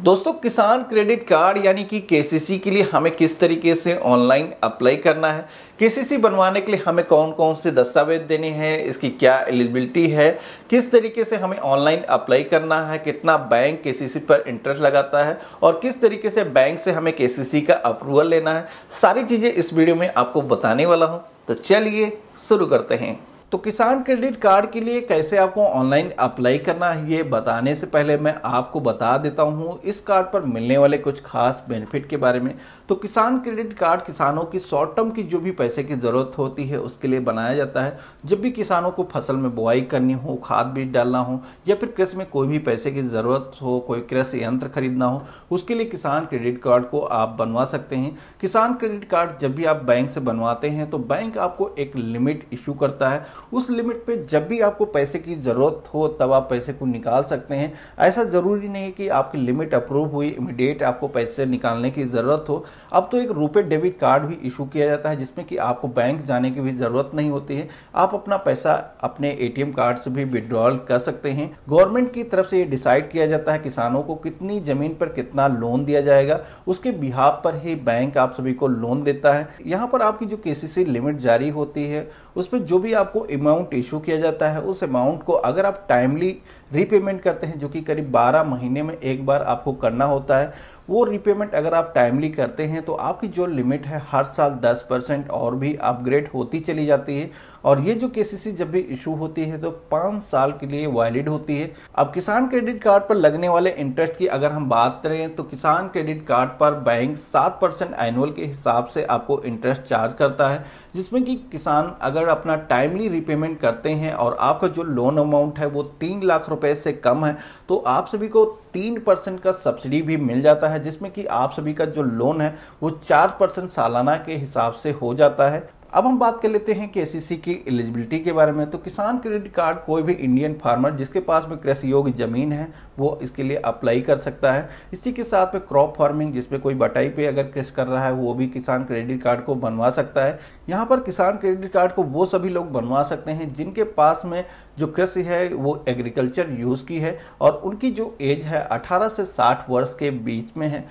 दोस्तों, किसान credit card यानी कि केसीसी के लिए हमें किस तरीके से ऑनलाइन अप्लाई करना है? केसीसी बनवाने के लिए हमें कौन कौन से दस्तावेज़ देने हैं? इसकी क्या एलिजिबिलिटी है? किस तरीके से हमें ऑनलाइन अप्लाई करना है? कितना बैंक केसीसी पर इंटरेस्ट लगाता है? और किस तरीके से बैंक से हमें केसीसी का अप्रूवल लेना है? सारी चीज़ें इस वीडियो में आपको बताने वाला हूँ। तो चलिए शुरू करते हैं। तो किसान क्रेडिट कार्ड के लिए कैसे आपको ऑनलाइन अप्लाई करना है, ये बताने से पहले मैं आपको बता देता हूँ, इस कार्ड पर मिलने वाले कुछ खास बेनिफिट के बारे में। तो किसान क्रेडिट कार्ड किसानों की शॉर्ट टर्म की जो भी पैसे की ज़रूरत होती है, उसके लिए बनाया जाता है। जब भी किसानों को फ़सल में बुआई करनी हो, खाद बीज डालना हो, या फिर कृषि में कोई भी पैसे की ज़रूरत हो, कोई कृषि यंत्र खरीदना हो, उसके लिए किसान क्रेडिट कार्ड को आप बनवा सकते हैं। किसान क्रेडिट कार्ड जब भी आप बैंक से बनवाते हैं तो बैंक आपको एक लिमिट इशू करता है। उस लिमिट पे जब भी आपको पैसे की ज़रूरत हो, तब आप पैसे को निकाल सकते हैं। ऐसा ज़रूरी नहीं कि आपकी लिमिट अप्रूव हुई इमिडिएट आपको पैसे निकालने की ज़रूरत हो। अब तो एक रुपए डेबिट कार्ड भी इशू किया जाता है, जिसमें कि आपको बैंक जाने की भी ज़रूरत नहीं होती है। आप अपना पैसा अपने एटीएम कार्ड से भी विड्रॉल कर सकते हैं। गवर्नमेंट की तरफ़ से ये डिसाइड किया जाता है, किसानों को कितनी ज़मीन पर कितना लोन दिया जाएगा। उसके बिहाब पर ही बैंक आप सभी को लोन देता है। यहाँ पर आपकी जो केसीसी लिमिट जारी होती है उस पर जो भी आपको अमाउंट इशू किया जाता है, उस अमाउंट को अगर आप टाइमली रीपेमेंट करते हैं, जो कि करीब 12 महीने में एक बार आपको करना होता है वो रिपेमेंट अगर आप टाइमली करते हैं तो आपकी जो लिमिट है, हर साल 10 परसेंट और भी अपग्रेड होती चली जाती है। और ये जो केसीसी जब भी इशू होती है तो पाँच साल के लिए वैलिड होती है। अब किसान क्रेडिट कार्ड पर लगने वाले इंटरेस्ट की अगर हम बात करें तो किसान क्रेडिट कार्ड पर बैंक सात परसेंट एनुअल के हिसाब से आपको इंटरेस्ट चार्ज करता है, जिसमें कि किसान अगर अपना टाइमली रिपेमेंट करते हैं और आपका जो लोन अमाउंट है, वो तीन लाख रुपए से कम है तो आप सभी को तीन परसेंट का सब्सिडी भी मिल जाता है, जिसमें कि आप सभी का जो लोन है, वो चार परसेंट सालाना के हिसाब से हो जाता है। अब हम बात कर लेते हैं केसीसी की एलिजिबिलिटी के बारे में। तो किसान क्रेडिट कार्ड कोई भी इंडियन फार्मर जिसके पास में कृषि योग्य ज़मीन है, वो इसके लिए अप्लाई कर सकता है। इसी के साथ में क्रॉप फ़ार्मिंग जिसपे कोई बटाई पे अगर कृषि कर रहा है, वो भी किसान क्रेडिट कार्ड को बनवा सकता है। यहाँ पर किसान क्रेडिट कार्ड को वो सभी लोग बनवा सकते हैं जिनके पास में जो कृषि है, वो एग्रीकल्चर यूज़ की है और उनकी जो एज है, अठारह से साठ वर्ष के बीच में है।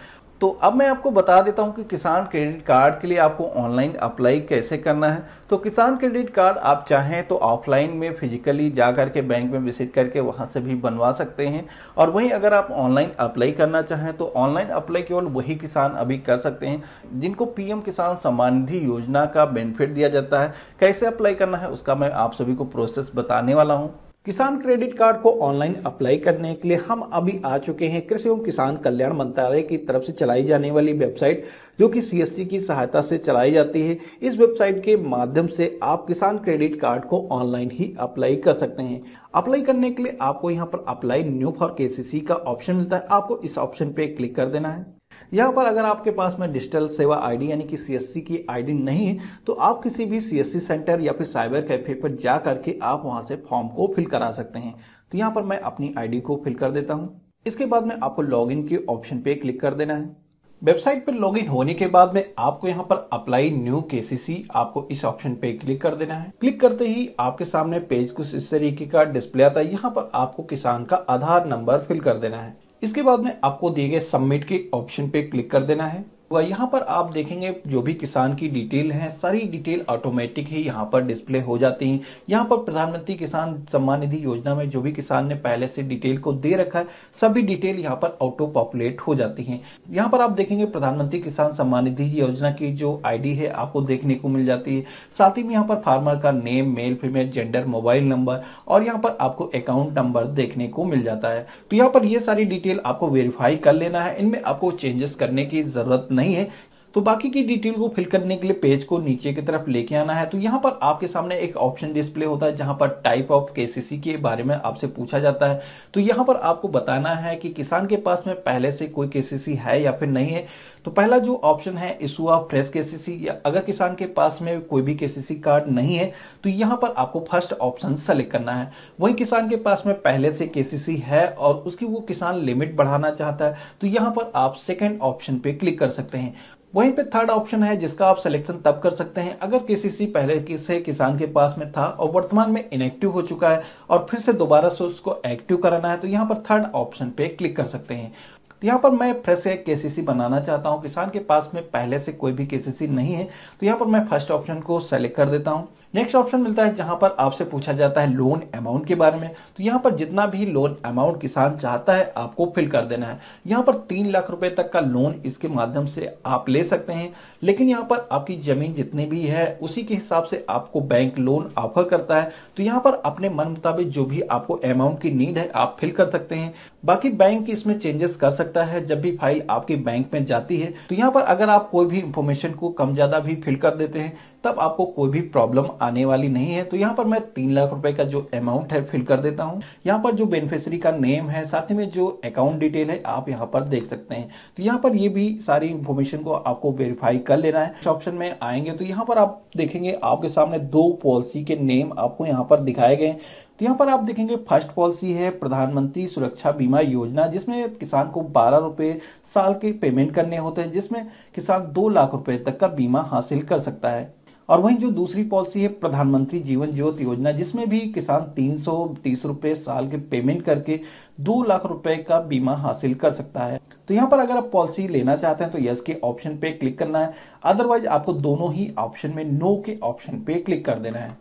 तो अब मैं आपको बता देता हूँ कि किसान क्रेडिट कार्ड के लिए आपको ऑनलाइन अप्लाई कैसे करना है। तो किसान क्रेडिट कार्ड आप चाहें तो ऑफलाइन में, फिजिकली जा करके बैंक में विज़िट करके वहाँ से भी बनवा सकते हैं। और वहीं अगर आप ऑनलाइन अप्लाई करना चाहें तो ऑनलाइन अप्लाई केवल वही किसान अभी कर सकते हैं, जिनको पीएम किसान सम्मान निधि योजना का बेनिफिट दिया जाता है। कैसे अप्लाई करना है उसका मैं आप सभी को प्रोसेस बताने वाला हूँ। किसान क्रेडिट कार्ड को ऑनलाइन अप्लाई करने के लिए हम अभी आ चुके हैं। कृषि एवं किसान कल्याण मंत्रालय की तरफ़ से चलाई जाने वाली वेबसाइट, जो कि सीएससी की सहायता से चलाई जाती है। इस वेबसाइट के माध्यम से आप किसान क्रेडिट कार्ड को ऑनलाइन ही अप्लाई कर सकते हैं। अप्लाई करने के लिए आपको यहाँ पर अप्लाई न्यू फॉर केसीसी का ऑप्शन मिलता है। आपको इस ऑप्शन पे क्लिक कर देना है। यहाँ पर अगर आपके पास में डिजिटल सेवा आईडी यानी कि सीएससी की आईडी नहीं है तो आप किसी भी सीएससी सेंटर या फिर साइबर कैफ़े पर जा करके आप वहाँ से फॉर्म को फिल करा सकते हैं। तो यहाँ पर मैं अपनी आईडी को फिल कर देता हूँ। इसके बाद में आपको लॉगिन के ऑप्शन पे क्लिक कर देना है। वेबसाइट पर लॉगिन होने के बाद में आपको यहाँ पर अप्लाई न्यू केसीसी आपको इस ऑप्शन पे क्लिक कर देना है। क्लिक करते ही आपके सामने पेज कुछ इस तरीके का डिस्प्ले आता है। यहाँ पर आपको किसान का आधार नंबर फिल कर देना है। इसके बाद में आपको दिए गए सबमिट के ऑप्शन पे क्लिक कर देना है। वह यहाँ पर आप देखेंगे जो भी किसान की डिटेल है, सारी डिटेल ऑटोमेटिक ही यहाँ पर डिस्प्ले हो जाती है। यहाँ पर प्रधानमंत्री किसान सम्मान निधि योजना में जो भी किसान ने पहले से डिटेल को दे रखा है, सभी डिटेल यहाँ पर ऑटो पॉपुलेट हो जाती है। यहाँ पर आप देखेंगे प्रधानमंत्री किसान सम्मान निधि योजना की जो आईडी है, आपको देखने को मिल जाती है। साथ ही में यहाँ पर फार्मर का name male female gender mobile number और यहाँ पर आपको अकाउंट नंबर देखने को मिल जाता है। तो यहाँ पर ये सारी डिटेल आपको वेरीफाई कर लेना है। इनमें आपको चेंजेस करने की ज़रूरत नहीं है तो बाकी की डिटेल को फिल करने के लिए पेज को नीचे की तरफ़ लेके आना है। तो यहाँ पर आपके सामने एक ऑप्शन डिस्प्ले होता है, जहाँ पर टाइप ऑफ़ केसीसी के बारे में आपसे पूछा जाता है। तो यहाँ पर आपको बताना है कि किसान के पास में पहले से कोई केसीसी है या फिर नहीं है। तो पहला जो ऑप्शन है इशू ऑफ़ फ्रेश केसीसी या अगर किसान के पास में कोई भी केसीसी कार्ड नहीं है तो यहाँ पर आपको फ़र्स्ट ऑप्शन सेलेक्ट करना है। वही किसान के पास में पहले से केसीसी है और उसकी वो किसान लिमिट बढ़ाना चाहता है तो यहाँ पर आप सेकेंड ऑप्शन पे क्लिक कर सकते हैं। वहीं पे थर्ड ऑप्शन है, जिसका आप सिलेक्शन तब कर सकते हैं अगर केसीसी पहले से किसान के पास में था और वर्तमान में इनएक्टिव हो चुका है और फिर से दोबारा से उसको एक्टिव कराना है तो यहाँ पर थर्ड ऑप्शन पे क्लिक कर सकते हैं। तो यहाँ पर मैं फिर से केसीसी बनाना चाहता हूँ। किसान के पास में पहले से कोई भी केसीसी नहीं है तो यहाँ पर मैं फ़र्स्ट ऑप्शन को सेलेक्ट कर देता हूँ। नेक्स्ट ऑप्शन मिलता है जहाँ पर आपसे पूछा जाता है लोन अमाउंट के बारे में। तो यहाँ पर जितना भी लोन अमाउंट किसान चाहता है, आपको फिल कर देना है। यहाँ पर तीन लाख रुपए तक का लोन इसके माध्यम से आप ले सकते हैं। लेकिन यहाँ पर आपकी ज़मीन जितनी भी है, उसी के हिसाब से आपको बैंक लोन ऑफ़र करता है। तो यहाँ पर अपने मन मुताबिक जो भी आपको अमाउंट की नीड है, आप फिल कर सकते हैं। बाकी बैंक इसमें चेंजेस कर सकता है, जब भी फ़ाइल आपके बैंक में जाती है। तो यहाँ पर अगर आप कोई भी इंफॉर्मेशन को कम ज़्यादा भी फिल कर देते हैं, तब आपको कोई भी प्रॉब्लम आने वाली नहीं है तो यहाँ पर मैं तीन लाख रुपए का जो अमाउंट है फिल कर देता हूँ। यहाँ पर जो बेनिफिशियरी का नेम है, साथ ही में जो अकाउंट डिटेल है, आप यहाँ पर देख सकते हैं। तो यहाँ पर ये भी सारी इंफॉर्मेशन को आपको वेरीफाई कर लेना है। ऑप्शन में आएँगे तो यहाँ पर आप देखेंगे, आपके सामने दो पॉलिसी के नेम आपको यहाँ पर दिखाए गए तो यहाँ पर आप देखेंगे फ़र्स्ट पॉलिसी है प्रधानमंत्री सुरक्षा बीमा योजना, जिसमें किसान को बारह रुपए साल के पेमेंट करने होते हैं, जिसमें किसान दो लाख रुपए तक का बीमा हासिल कर सकता है। और वहीं जो दूसरी पॉलिसी है, प्रधानमंत्री जीवन ज्योति योजना, जिसमें भी किसान तीन सौ तीस रुपए साल के पेमेंट करके दो लाख रुपए का बीमा हासिल कर सकता है। तो यहाँ पर अगर आप पॉलिसी लेना चाहते हैं तो यस के ऑप्शन पे क्लिक करना है। अदरवाइज़ आपको दोनों ही ऑप्शन में नो के ऑप्शन पे क्लिक कर देना है।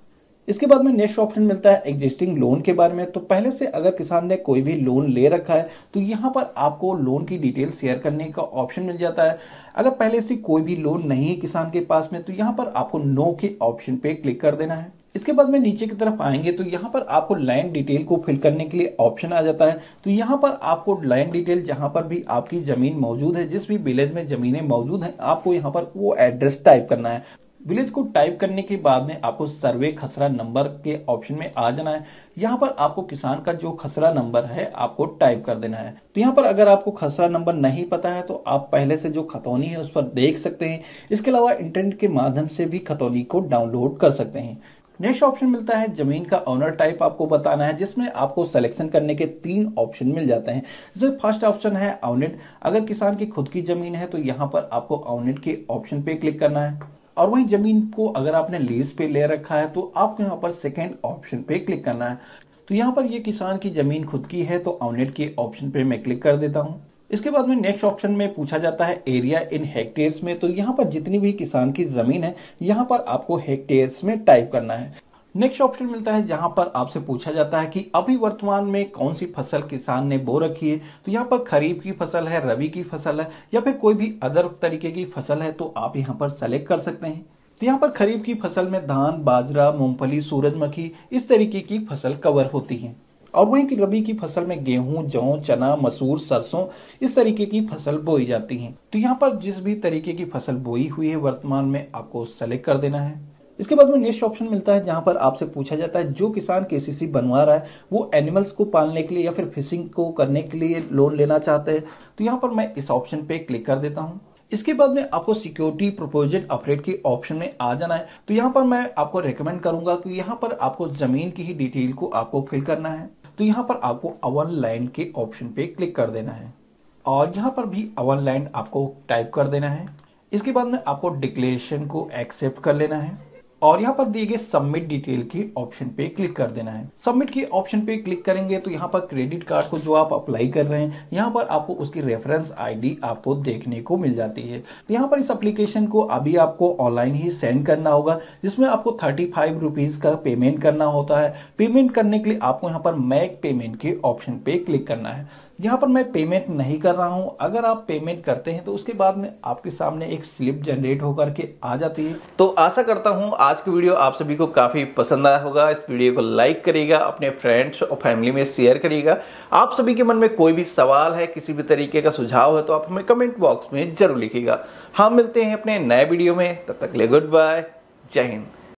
इसके बाद में नेक्स्ट ऑप्शन मिलता है एग्जिस्टिंग लोन के बारे में। तो पहले से अगर किसान ने कोई भी लोन ले रखा है तो यहाँ पर आपको लोन की डिटेल शेयर करने का ऑप्शन मिल जाता है। अगर पहले से कोई भी लोन नहीं है किसान के पास में तो यहाँ पर आपको नो के ऑप्शन पे क्लिक कर देना है। इसके बाद में नीचे की तरफ़ आएँगे तो यहाँ पर आपको लैंड डिटेल को फिल करने के लिए ऑप्शन आ जाता है। तो यहाँ पर आपको लैंड डिटेल जहाँ पर भी आपकी ज़मीन मौजूद है, जिस भी विलेज में जमीनें मौजूद हैं, आपको यहाँ पर वो एड्रेस टाइप करना है। विलेज को टाइप करने के बाद में आपको सर्वे खसरा नंबर के ऑप्शन में आ जाना है। यहाँ पर आपको किसान का जो खसरा नंबर है, आपको टाइप कर देना है। तो यहाँ पर अगर आपको खसरा नंबर नहीं पता है तो आप पहले से जो खतौनी है उस पर देख सकते हैं। इसके अलावा इंटरनेट के माध्यम से भी खतौनी को डाउनलोड कर सकते हैं। नेक्स्ट ऑप्शन मिलता है ज़मीन का ओनर टाइप आपको बताना है, जिसमें आपको सिलेक्शन करने के तीन ऑप्शन मिल जाते हैं। जैसे फ़र्स्ट ऑप्शन है ऑनेट अगर किसान की खुद की ज़मीन है तो यहाँ पर आपको ऑनेट के ऑप्शन पे क्लिक करना है। और वही ज़मीन को अगर आपने लीज पे ले रखा है तो आपको यहाँ पर सेकेंड ऑप्शन पे क्लिक करना है। तो यहाँ पर ये किसान की ज़मीन खुद की है तो ऑनलेट के ऑप्शन पे मैं क्लिक कर देता हूँ। इसके बाद में नेक्स्ट ऑप्शन में पूछा जाता है एरिया इन हेक्टेयर्स में। तो यहाँ पर जितनी भी किसान की ज़मीन है, यहाँ पर आपको हेक्टेयर्स में टाइप करना है। नेक्स्ट ऑप्शन मिलता है जहाँ पर आपसे पूछा जाता है कि अभी वर्तमान में कौन सी फ़सल किसान ने बो रखी है? तो यहाँ पर खरीफ की फ़सल है, रबी की फ़सल है, या फिर कोई भी अदर तरीके की फ़सल है तो आप यहाँ पर सेलेक्ट कर सकते हैं। तो यहाँ पर खरीफ की फ़सल में धान, बाजरा, मूंगफली, सूरजमुखी, इस तरीके की फ़सल कवर होती है। और वहीं की रबी की फ़सल में गेहूँ, जौ, चना, मसूर, सरसों, इस तरीके की फ़सल बोई जाती है। तो यहाँ पर जिस भी तरीके की फ़सल बोई हुई है, वर्तमान में आपको सेलेक्ट कर देना है। इसके बाद में नेक्स्ट ऑप्शन मिलता है जहाँ पर आपसे पूछा जाता है, जो किसान केसीसी बनवा रहा है, वो एनिमल्स को पालने के लिए या फिर फिशिंग को करने के लिए लोन लेना चाहते हैं। तो यहाँ पर मैं इस ऑप्शन पे क्लिक कर देता हूँ। इसके बाद में आपको सिक्योरिटी प्रोपोजल अपडेट के ऑप्शन में आ जाना है। तो यहाँ पर मैं आपको रिकमेंड करूँगा कि यहाँ पर आपको ज़मीन की ही डिटेल को आपको फिल करना है। तो यहाँ पर आपको अवन लैंड के ऑप्शन पे क्लिक कर देना है। और यहाँ पर भी अवन लैंड आपको टाइप कर देना है। इसके बाद में आपको डिक्लेरेशन को एक्सेप्ट कर लेना है। और यहाँ पर दिए गए सबमिट डिटेल के ऑप्शन पे क्लिक कर देना है। सबमिट के ऑप्शन पे क्लिक करेंगे तो यहाँ पर क्रेडिट कार्ड को जो आप अप्लाई कर रहे हैं, यहाँ पर आपको उसकी रेफरेंस आईडी आपको देखने को मिल जाती है। तो यहाँ पर इस एप्लीकेशन को अभी आपको ऑनलाइन ही सेंड करना होगा, जिसमें आपको थर्टी फाइव का पेमेंट करना होता है। पेमेंट करने के लिए आपको यहाँ पर मैक पेमेंट के ऑप्शन पे क्लिक करना है। यहाँ पर मैं पेमेंट नहीं कर रहा हूँ। अगर आप पेमेंट करते हैं तो उसके बाद में आपके सामने एक स्लिप जनरेट होकर के आ जाती है। तो आशा करता हूँ, आज की वीडियो आप सभी को काफ़ी पसंद आया होगा। इस वीडियो को लाइक करिएगा, अपने फ्रेंड्स और फैमिली में शेयर करिएगा। आप सभी के मन में कोई भी सवाल है, किसी भी तरीके का सुझाव है तो आप हमें कमेंट बॉक्स में ज़रूर लिखिएगा। हम मिलते हैं अपने नए वीडियो में। तब तक ले गुड बाय जय हिंद।